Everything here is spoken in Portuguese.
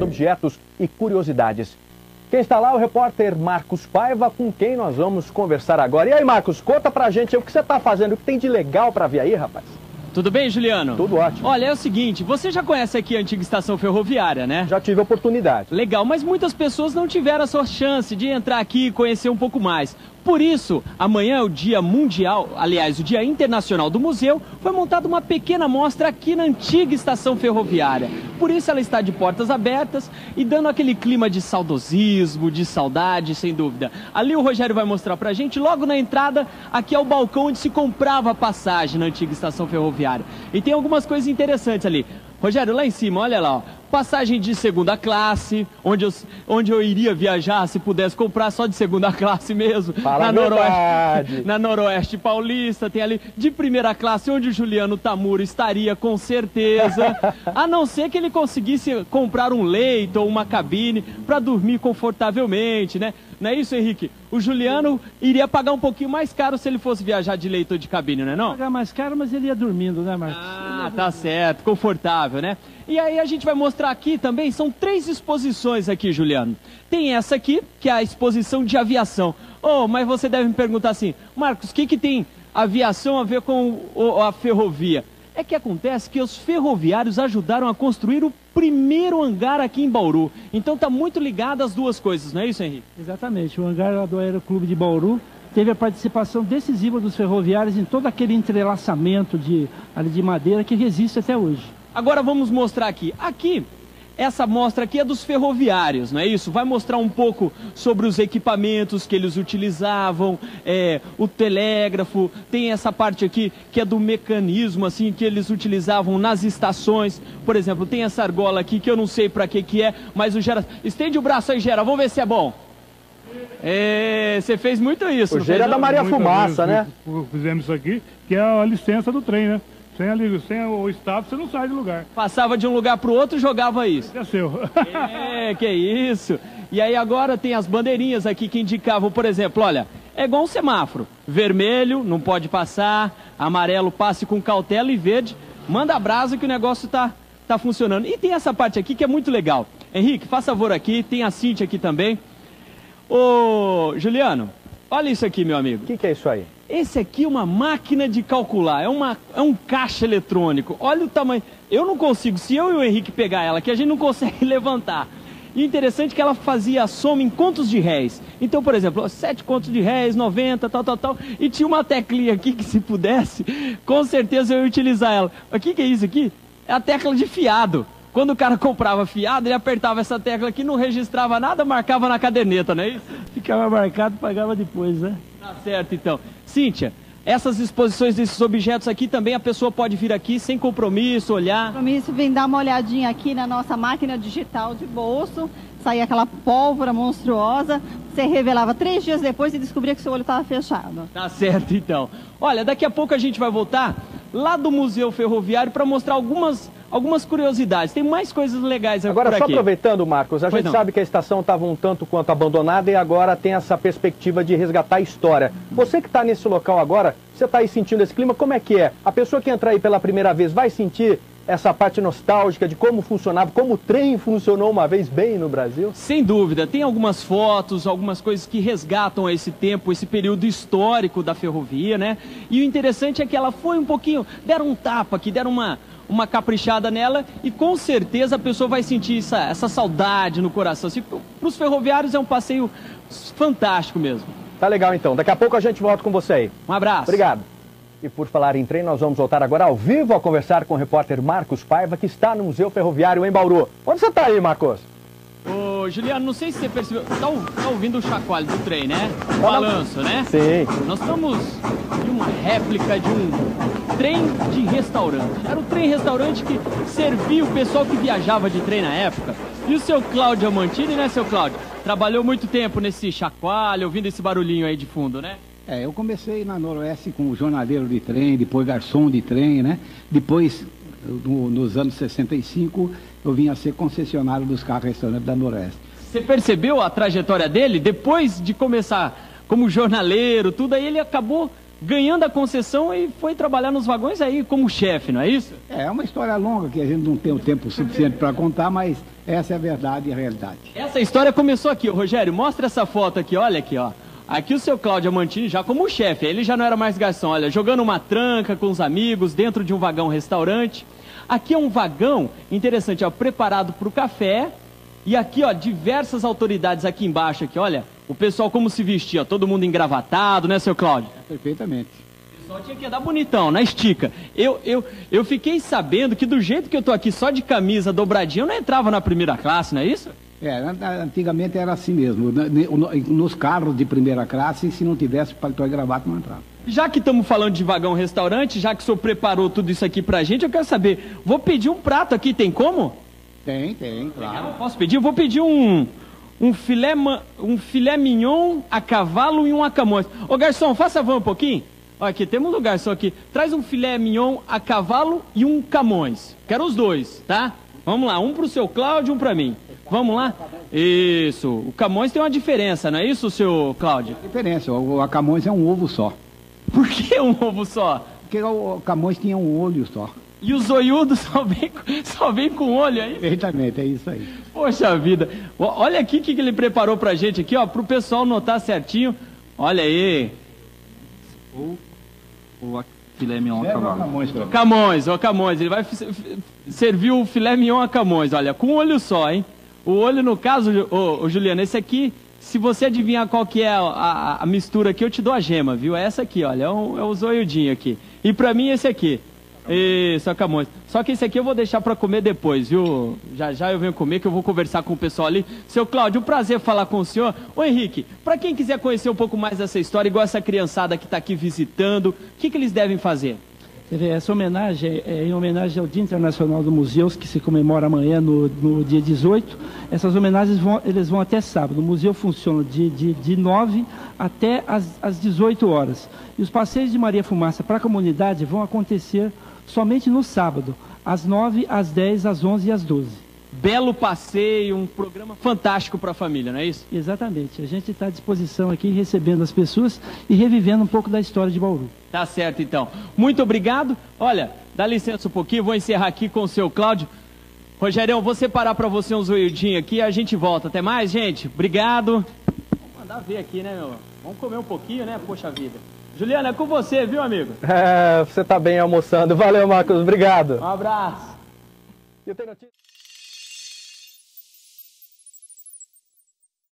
objetos e curiosidades. Quem está lá é o repórter Marcos Paiva, com quem nós vamos conversar agora. E aí, Marcos, conta pra gente o que você está fazendo, o que tem de legal para ver aí, rapaz? Tudo bem, Juliano? Tudo ótimo. Olha, é o seguinte, você já conhece aqui a antiga estação ferroviária, né? Já tive a oportunidade. Legal, mas muitas pessoas não tiveram a sua chance de entrar aqui e conhecer um pouco mais. Por isso, amanhã é o Dia Mundial, aliás, o Dia Internacional do Museu, foi montada uma pequena mostra aqui na antiga estação ferroviária. Por isso ela está de portas abertas e dando aquele clima de saudosismo, de saudade, sem dúvida. Ali o Rogério vai mostrar pra gente, logo na entrada, aqui é o balcão onde se comprava passagem na antiga estação ferroviária. E tem algumas coisas interessantes ali. Rogério, lá em cima, olha lá, ó passagem de segunda classe, onde eu, onde eu iria viajar se pudesse comprar só de segunda classe mesmo. Fala na Noroeste, na Noroeste Paulista, tem ali de primeira classe, onde o Juliano Tamuro estaria com certeza. a não ser que ele conseguisse comprar um leito ou uma cabine para dormir confortavelmente, né? Não é isso, Henrique? O Juliano iria pagar um pouquinho mais caro se ele fosse viajar de leito ou de cabine, não é não? Pagar mais caro, mas ele ia dormindo, né, Marcos? Ah, tá certo, confortável, né? E aí a gente vai mostrar aqui também, são três exposições aqui, Juliano. Tem essa aqui, que é a exposição de aviação. Oh, mas você deve me perguntar assim, Marcos, o que, que tem aviação a ver com a ferrovia? É que acontece que os ferroviários ajudaram a construir o primeiro hangar aqui em Bauru. Então está muito ligado às duas coisas, não é isso, Henrique? Exatamente. O hangar do Aeroclube de Bauru teve a participação decisiva dos ferroviários em todo aquele entrelaçamento de, de madeira que resiste até hoje. Agora vamos mostrar aqui. Aqui essa mostra aqui é dos ferroviários, não é isso? Vai mostrar um pouco sobre os equipamentos que eles utilizavam, é, o telégrafo, tem essa parte aqui que é do mecanismo assim que eles utilizavam nas estações. Por exemplo, tem essa argola aqui que eu não sei para que que é, mas o Gera... Estende o braço aí, Gera, vamos ver se é bom. É, você fez muito isso. O Gera é da Maria Fumaça, né? Fizemos isso aqui, que é a licença do trem, né? Sem, a, sem o estado, você não sai de lugar. Passava de um lugar para o outro e jogava isso. É seu. É, que isso. E aí agora tem as bandeirinhas aqui que indicavam, por exemplo, olha, é igual um semáforo. Vermelho, não pode passar. Amarelo, passe com cautela. E verde, manda brasa que o negócio tá, tá funcionando. E tem essa parte aqui que é muito legal. Henrique, faça favor aqui. Tem a Cintia aqui também. Ô, Juliano, olha isso aqui, meu amigo. O que, que é isso aí? Esse aqui é uma máquina de calcular, é, uma, é um caixa eletrônico. Olha o tamanho. Eu não consigo, se eu e o Henrique pegar ela, que a gente não consegue levantar. E interessante que ela fazia a soma em contos de réis. Então, por exemplo, sete contos de réis, 90, tal, tal, tal. E tinha uma teclinha aqui que se pudesse, com certeza eu ia utilizar ela. O que, que é isso aqui? É a tecla de fiado. Quando o cara comprava fiado, ele apertava essa tecla aqui, não registrava nada, marcava na caderneta, não é isso? Ficava marcado, pagava depois, né? Tá certo, então. Cíntia, essas exposições desses objetos aqui também a pessoa pode vir aqui sem compromisso, olhar. Compromisso, vem dar uma olhadinha aqui na nossa máquina digital de bolso, saía aquela pólvora monstruosa, você revelava três dias depois e descobria que seu olho estava fechado. Tá certo, então. Olha, daqui a pouco a gente vai voltar lá do Museu Ferroviário para mostrar algumas algumas curiosidades. Tem mais coisas legais agora aqui. Agora, só aproveitando, Marcos, a pois gente não. sabe que a estação estava um tanto quanto abandonada e agora tem essa perspectiva de resgatar a história. Você que está nesse local agora, você está aí sentindo esse clima, como é que é? A pessoa que entrar aí pela primeira vez vai sentir essa parte nostálgica de como funcionava, como o trem funcionou uma vez bem no Brasil? Sem dúvida, tem algumas fotos, algumas coisas que resgatam esse tempo, esse período histórico da ferrovia, né? E o interessante é que ela foi um pouquinho, deram um tapa aqui, deram uma, uma caprichada nela e com certeza a pessoa vai sentir essa, essa saudade no coração. Assim, Para os ferroviários é um passeio fantástico mesmo. Tá legal então. Daqui a pouco a gente volta com você aí. Um abraço. Obrigado. E por falar em trem, nós vamos voltar agora ao vivo a conversar com o repórter Marcos Paiva, que está no Museu Ferroviário em Bauru. Onde você está aí, Marcos? Ô, Juliano, não sei se você percebeu, tá, tá ouvindo o chacoalho do trem, né? O balanço, né? Sim. Nós estamos em uma réplica de um trem de restaurante. Era o trem restaurante que servia o pessoal que viajava de trem na época. E o seu Cláudio Amantini, né, seu Cláudio? Trabalhou muito tempo nesse chacoalho, ouvindo esse barulhinho aí de fundo, né? É, eu comecei na Noroeste como jornaleiro de trem, depois garçom de trem, né? Depois, no, nos anos 65, eu vim a ser concessionário dos carros restaurantes da Noroeste. Você percebeu a trajetória dele? Depois de começar como jornaleiro, tudo aí ele acabou ganhando a concessão e foi trabalhar nos vagões aí como chefe, não é isso? É, é uma história longa que a gente não tem o tempo suficiente para contar, mas essa é a verdade e a realidade. Essa história começou aqui, Rogério. Mostra essa foto aqui, olha aqui, ó. Aqui o seu Cláudio Amantini já como chefe, ele já não era mais garçom, olha, jogando uma tranca com os amigos dentro de um vagão restaurante. Aqui é um vagão interessante, ó, preparado para o café. E aqui, ó, diversas autoridades aqui embaixo, aqui, olha, o pessoal como se vestia, todo mundo engravatado, né, seu Cláudio? Perfeitamente. O pessoal tinha que andar bonitão, na estica. Eu, eu, eu fiquei sabendo que do jeito que eu tô aqui, só de camisa dobradinha, eu não entrava na primeira classe, não é isso? É, antigamente era assim mesmo. Nos carros de primeira classe, se não tivesse paletó e gravata, não entrava. Já que estamos falando de vagão restaurante, já que o senhor preparou tudo isso aqui pra gente, eu quero saber, vou pedir um prato aqui, tem como? Tem, tem, claro. Legal, posso pedir? Vou pedir um, um, filé, um filé mignon a cavalo e um acamões. Ô garçom, faça favor um pouquinho. Olha aqui, temos um garçom aqui. Traz um filé mignon a cavalo e um camões. Quero os dois, tá? Vamos lá, um pro seu Cláudio e um pra mim. Vamos lá? Isso. O Camões tem uma diferença, não é isso, seu Cláudio? Diferença. O Camões é um ovo só. Por que um ovo só? Porque o Camões tinha um olho só. E o zoiudo só vem, só vem com olho aí? Perfeitamente, é isso aí. Poxa vida. Olha aqui o que ele preparou pra gente aqui, ó, pro pessoal notar certinho. Olha aí. Ou, ou filé mignon a. Camões, Camões, ó Camões. Ele vai servir o filé mignon a Camões, olha, com um olho só, hein? O olho, no caso, ô, ô Juliano, esse aqui, se você adivinhar qual que é a, a, mistura aqui, eu te dou a gema, viu? É essa aqui, olha, é, é o zoiudinho aqui. E pra mim, esse aqui. Isso, a Camões. Só que esse aqui eu vou deixar para comer depois, viu? Já já eu venho comer, que eu vou conversar com o pessoal ali. Seu Cláudio, um prazer falar com o senhor. Ô Henrique, para quem quiser conhecer um pouco mais dessa história, igual essa criançada que está aqui visitando, o que, que eles devem fazer? Essa homenagem é em homenagem ao Dia Internacional do Museus, que se comemora amanhã, no, no dia 18. Essas homenagens vão, eles vão até sábado. O museu funciona de, de, de 9 até as, as 18 horas. E os passeios de Maria Fumaça para a comunidade vão acontecer somente no sábado, às 9, às 10, às 11 e às 12. Belo passeio, um programa fantástico para a família, não é isso? Exatamente. A gente está à disposição aqui, recebendo as pessoas e revivendo um pouco da história de Bauru. Tá certo, então. Muito obrigado. Olha, dá licença um pouquinho, vou encerrar aqui com o seu Cláudio. Rogério, vou separar para você um zoiudinho aqui e a gente volta. Até mais, gente. Obrigado. Vamos mandar ver aqui, né, meu? Vamos comer um pouquinho, né? Poxa vida. Juliana, é com você, viu, amigo? É, você tá bem almoçando. Valeu, Marcos. Obrigado. Um abraço. Eu tenho notícia.